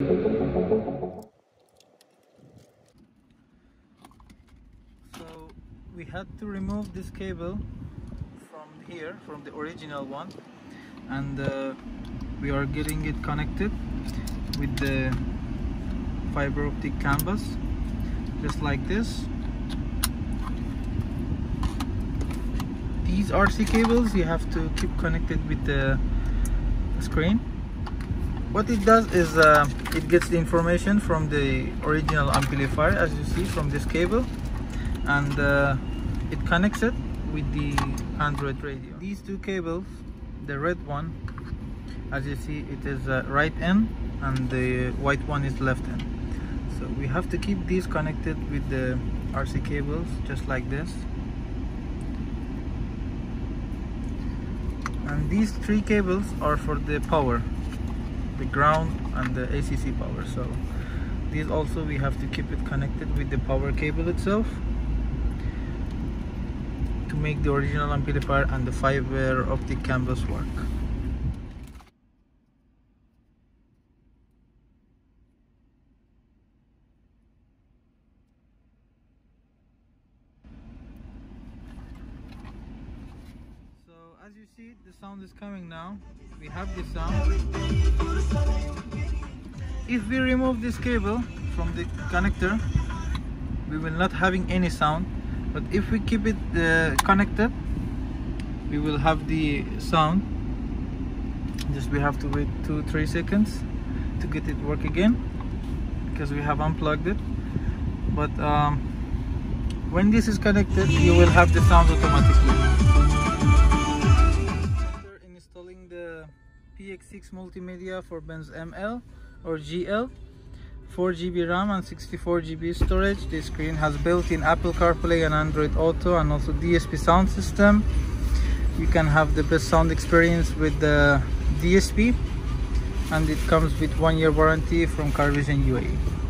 So we had to remove this cable from here, from the original one, and uh, we are getting it connected with the fiber optic canbus, just like this. These RC cables you have to keep connected with the screen what it does is uh, it gets the information from the original amplifier as you see from this cable and uh, it connects it with the Android radio. These two cables, the red one, as you see it is uh, right end and the white one is left end. So we have to keep these connected with the RC cables just like this. And these three cables are for the power the ground and the ACC power. So these also we have to keep it connected with the power cable itself to make the original amplifier and the fiber optic canbus work So as you see the sound is coming now. We have this sound. If we remove this cable from the connector we will not having any sound. But if we keep it uh, connected we will have the sound. Just we have to wait two three seconds to get it work again because we have unplugged it. But um, when this is connected you will have the sound automatically installing the PX6 multimedia for Benz ML or GL 4 GB RAM and 64 GB storage. The screen has built-in Apple CarPlay and Android Auto and also DSP sound system. You can have the best sound experience with the DSP and it comes with one year warranty from CarVision UAE